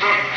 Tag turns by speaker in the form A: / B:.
A: seven, six,